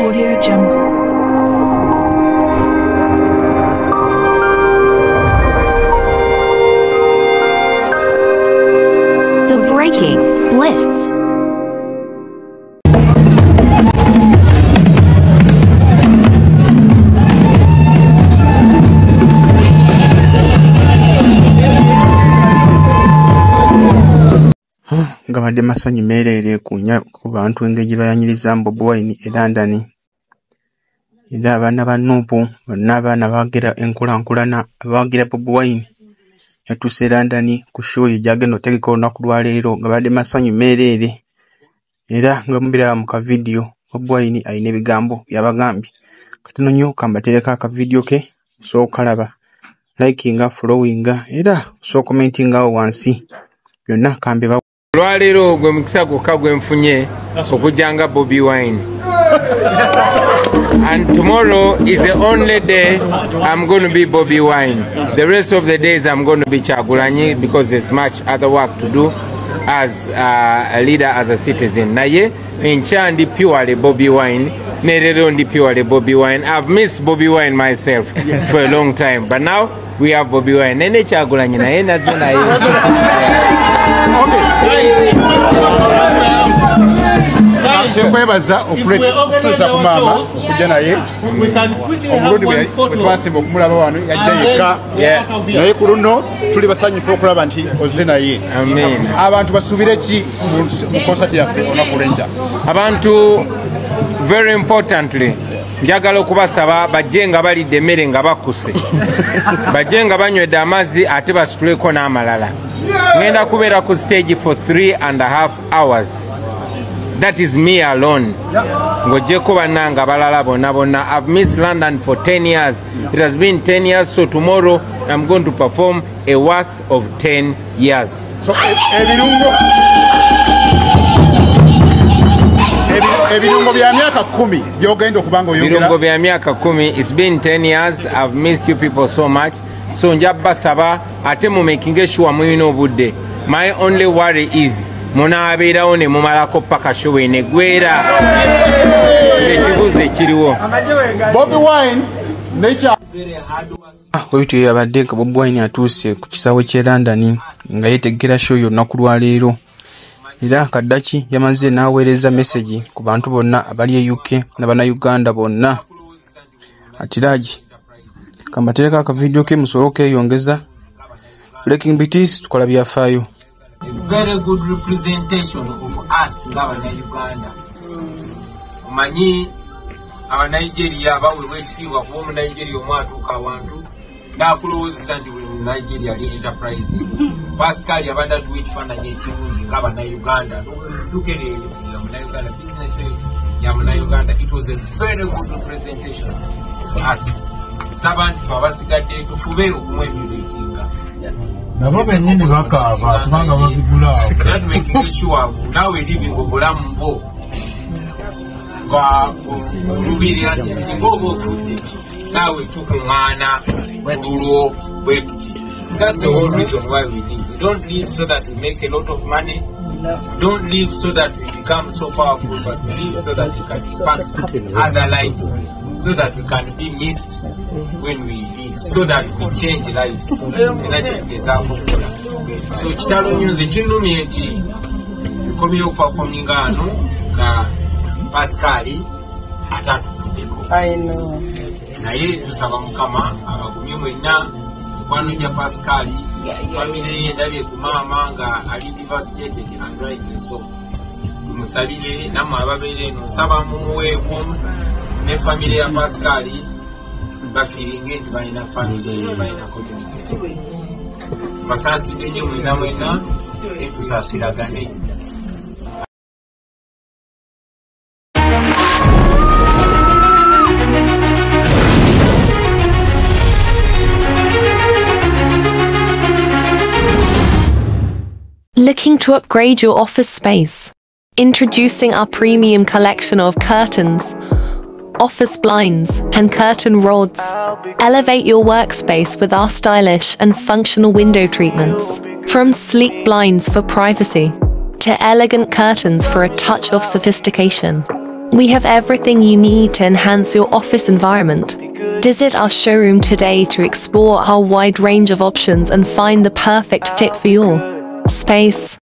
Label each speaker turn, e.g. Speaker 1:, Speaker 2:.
Speaker 1: Audio Jungle.
Speaker 2: The Breaking Blitz.
Speaker 3: Nga badde masanyu meereere ku nya- ku bantu engeri gye bayaniriza Bobi Wine e London. Era abaana ba Nuupu bonna abaana baagira enkulankulana abaagira Bobi Wine. Yatuuse e London ku show ye gy'agenda otegeka olunaku lwa leero nga badde masanyu meereere era nga mubiraba mu kavidiyo Bobi Wine alina ebigambo by'abagambye. Katono nnyo kambateereko akavidiyo ke osooka kalaba likinga followinga era osooka commentingawo wansi. Byonna kambe
Speaker 4: olwaleero gwe mukisa gwokka gwe nfunye okujjanga bobi wine. And tomorrow is the only day i'm going to be bobi wine. The rest of the days i'm going to be chagulanyi because there's much other work to do as uh, a leader as a citizen. Naye enkya ndi purely bobi wine nerero ndi purely bobi wine. I've missed bobi wine myself yes. for a long time but now we have bobi wine. Nene kyagulanyi naye nazo naye
Speaker 5: tukwebaza okutuusa ku maama okujja naye. omulundi bwe twasimba okumulaba wano yajja yekka naye ku luno tuli basanyufu okulaba nti ozze naye.
Speaker 4: Amen.
Speaker 5: abantu basuubire ki mu- konsati yaffe olunaku lwenkya
Speaker 4: abantu very importantly njagala okubasaba bajje nga balidde emmere nga bakkuse bajje nga banywedde amazzi ate basituleko n'amalala. Ŋŋenda kubeera ku stage for three and a half hours that is me alone. Ngojeko bananga balala bonna bonna i've missed london for 10 years. It has been 10 years so tomorrow i'm going to perform a worth of 10 years.
Speaker 5: So e- ebirungo. Ebirungo bya myaka kumi byogenda okuba nga oyongera.
Speaker 4: Birungo bya myaka kumi its been 10 years. I've missed you people so much. So nja basaba ate mumakinge sure muyina obudde. My only worry is munaabeerawo ne mumalako paka show enegwera ekibuzo ekiriwo.
Speaker 5: Bobi wine nekya
Speaker 3: bwebityo yabadde nga Bobi Wine atuuse ku kisaawe ky'e London nga yeetegekera show yo olunaku lwa leero era kaddaki yamaze n'aweereza mesagi ku bantu bonna abali e UK n'abannayuganda bonna. Atiraagi kambatereko akavidiyo ke musobole okweyongeza breaking bitis tukola byafaayo
Speaker 4: very good representation of us ng'abannayuganda omanyi abanigeria baweebwa ekitiibwa kuba omunigeria omu atuuka awantu n'akulowoozesa nti buli munigeria ali enterprise. Pascal yabadde aduwa ekifaananyi ekirungi ng'abannayuganda tukereereza munayuganda business ya munayuganda it was a very good representation of us. Saba nti twabasigadde tufube okumwemuleetinga
Speaker 6: nabo bennyini bakaaba kubanga babigula
Speaker 4: era tumekinga sure naawe living obulamu bwo bwa olubirira singa oba ofudde naawe tukuŋŋaana olulwo bwe tuti That's the whole reason why we live. We don't live so that we make a lot of money. Don't live so that we become so powerful, but live so that we can impact other lives, so that we can be mixed when we live, so that we change lives. Era kyegezaako okukola. So kitalo news kinumye nti bikomyewo okupafominga ano nga pasikaali atatutuddeko naye tusaba mukama abagumye mwenna mukwano gya pasikaali famire ye endabye ku maama nga ali devastated and rightly so tumusalire nammwe ababeera eno nsaba mumuweeku ne famire ya pasikaali bakiringe nti balina famire balina community basaaside nnyo mwena mwena netusaasiragane
Speaker 2: Looking to upgrade your office space? Introducing our premium collection of curtains, office blinds, and curtain rods. Elevate your workspace with our stylish and functional window treatments. From sleek blinds for privacy to elegant curtains for a touch of sophistication. We have everything you need to enhance your office environment. Visit our showroom today to explore our wide range of options and find the perfect fit for your space.